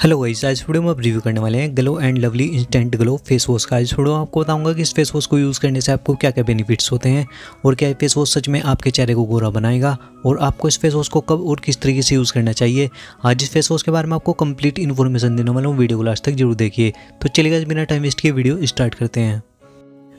Hello guys आज video में आप रिव्यू करने वाले हैं glow and lovely instant glow face wash का। आज वीडियो आपको बताऊँगा कि इस फेस वॉश को यूज़ करने से आपको क्या क्या बेनिफिट्स होते हैं और क्या फेस वॉश सच में आपके चेहरे को गोरा बनाएगा और आपको इस फेस वॉश को कब और किस तरीके से यूज़ करना चाहिए। आज इस फेस वॉश के बारे में आपको कंप्लीट इन्फॉर्मेशन देने वाला हूँ, वीडियो को लास्ट तक ज़रूर देखिए। तो चलिए बिना टाइम वेस्ट किए वीडियो स्टार्ट करते हैं।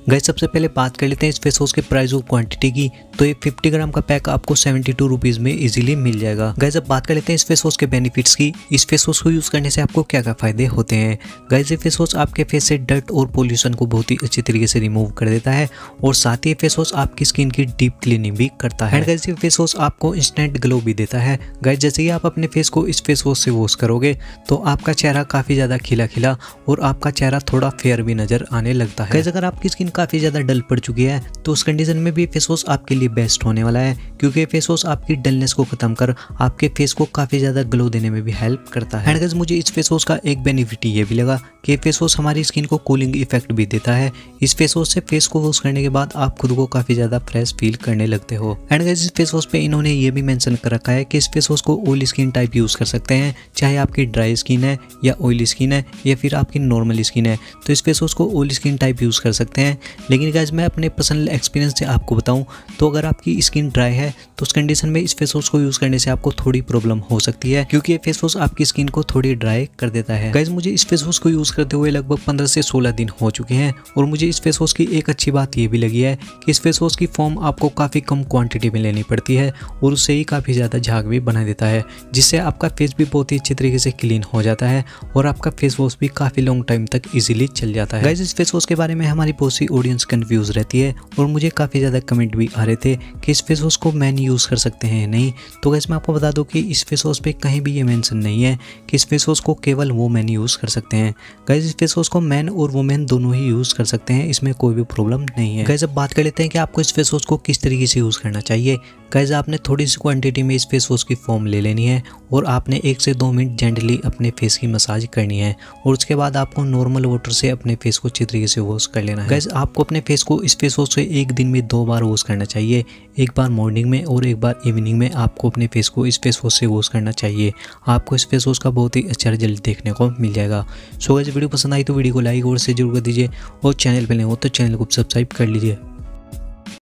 गए सबसे पहले बात कर लेते हैं इस फेस वॉश के प्राइस और क्वांटिटी की। तो ये 50 ग्राम का पैक आपको सेवेंटी टू रुपीज़ में इजीली मिल जाएगा। गैस अब बात कर लेते हैं इस फेस वॉश के बेनिफिट्स की। इस फेस वॉश को यूज़ करने से आपको क्या क्या फ़ायदे होते हैं? गैस ये फेस वॉश आपके फेस से डर्ट और पोल्यूशन को बहुत ही अच्छी तरीके से रिमूव कर देता है और साथ ही ये फेस वॉश आपकी स्किन की डीप क्लीनिंग भी करता है। गैस ये फेस वॉश आपको इंस्टेंट ग्लो भी देता है। गैस जैसे ही आप अपने फेस को इस फेस वॉश से वॉश करोगे तो आपका चेहरा काफ़ी ज़्यादा खिला खिला और आपका चेहरा थोड़ा फेयर भी नज़र आने लगता है। गैस अगर आपकी स्किन काफ़ी ज़्यादा डल पड़ चुकी है तो उस कंडीशन में भी फेस वॉश आपके लिए बेस्ट होने वाला है, क्योंकि फेस वॉश आपकी डलनेस को खत्म कर, आपके फेस को काफ़ी ज़्यादा ग्लो देने में भी हेल्प करता है। एंड मुझे इस फेस वॉश का एक बेनिफिट ये भी लगा कि फेस वॉश हमारी स्किन को कूलिंग इफ़ेक्ट भी देता है। इस फेस वॉश से फेस को वॉश करने के बाद आप खुद को काफ़ी ज़्यादा फ्रेश फील करने लगते हो। एंड इस फेस वॉश पे इन्होंने ये भी मेंशन कर रखा है कि इस फेस वॉश को ऑयली स्किन टाइप यूज़ कर सकते हैं, चाहे आपकी ड्राई स्किन है या ऑयली स्किन है, या फिर आपकी नॉर्मल स्किन है तो इस फेस वॉश को ऑयली स्किन टाइप यूज़ कर सकते हैं। लेकिन गैज मैं अपने पर्सनल एक्सपीरियंस से आपको बताऊँ तो अगर आपकी स्किन ड्राई है तो उस कंडीशन में इस फेस वॉश को यूज़ करने से आपको थोड़ी प्रॉब्लम हो सकती है, क्योंकि ये फेस वॉश आपकी स्किन को थोड़ी ड्राई कर देता है। गैस मुझे इस फेस वॉश को यूज़ करते हुए लगभग पंद्रह से सोलह दिन हो चुके हैं, और मुझे इस फेस वॉश की एक अच्छी बात ये भी लगी है कि इस फेस वॉश की फॉर्म आपको काफ़ी कम क्वांटिटी में लेनी पड़ती है, और उससे ही काफ़ी ज़्यादा झाग भी बना देता है, जिससे आपका फेस भी बहुत ही अच्छे तरीके से क्लीन हो जाता है, और आपका फेस वॉश भी काफ़ी लॉन्ग टाइम तक इजीली चल जाता है। गैस इस फेस वॉश के बारे में हमारी बहुत सी ऑडियंस कन्फ्यूज़ रहती है और मुझे काफ़ी ज़्यादा कमेंट भी आ रहे थे कि इस फेस वॉश को मैन यूज़ कर सकते हैं नहीं। तो गैस मैं आपको बता दूँ कि इस फेस वॉश पर कहीं भी ये मैंसन नहीं है कि इस फेस वॉश को केवल वो मैन यूज़ कर सकते हैं। गैस इस फेस वॉश को मैन और वुमेन दोनों ही यूज़ कर सकते हैं, इसमें कोई भी प्रॉब्लम नहीं है। गैस अब बात कर लेते हैं कि आपको इस फेस वॉश को किस तरीके से यूज़ करना चाहिए। गैस आपने थोड़ी सी क्वांटिटी में इस फेस वॉश की फॉर्म ले लेनी है और आपने एक से दो मिनट जेंटली अपने फेस की मसाज करनी है और उसके बाद आपको नॉर्मल वाटर से अपने फेस को अच्छी तरीके से वॉश कर लेना है। गैस आपको अपने फेस को, इस फेस वॉश से एक दिन में दो बार वॉश करना चाहिए। एक बार मॉर्निंग में और एक बार इवनिंग में आपको अपने फेस को इस फेस वॉश से वॉश करना चाहिए। आपको इस फेस वॉश का बहुत ही अच्छा रिज़ल्ट देखने को मिल जाएगा। सो अगर वीडियो पसंद आई तो वीडियो को लाइक और से ज़रूर कर दीजिए और चैनल पर नहीं हो तो चैनल को सब्सक्राइब कर लीजिए।